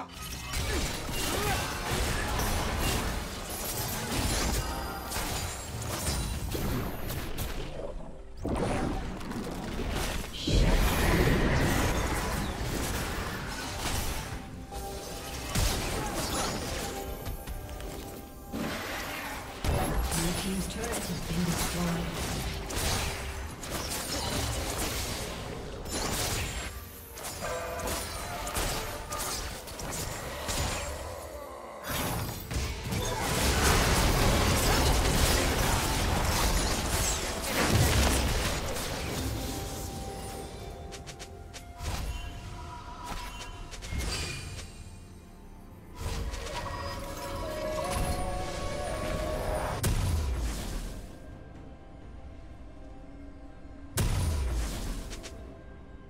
Tchau!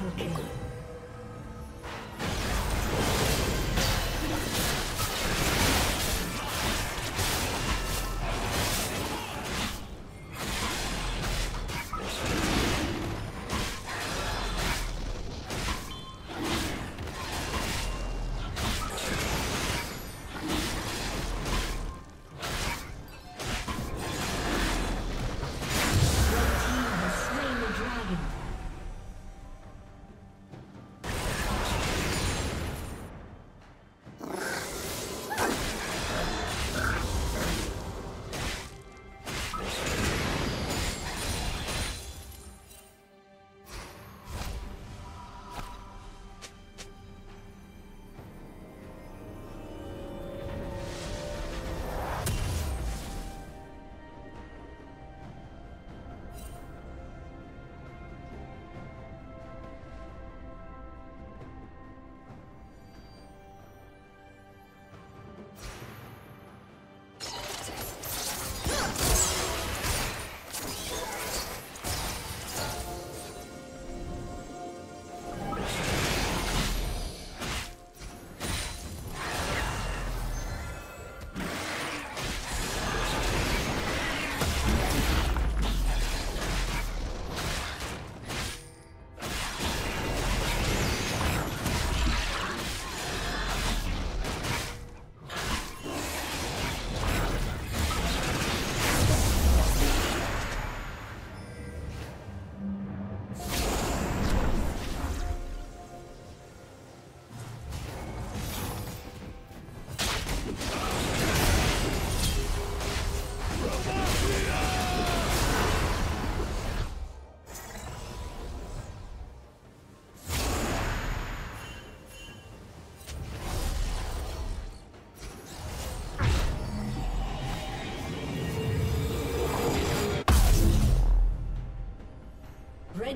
Triple kill.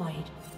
Legendary.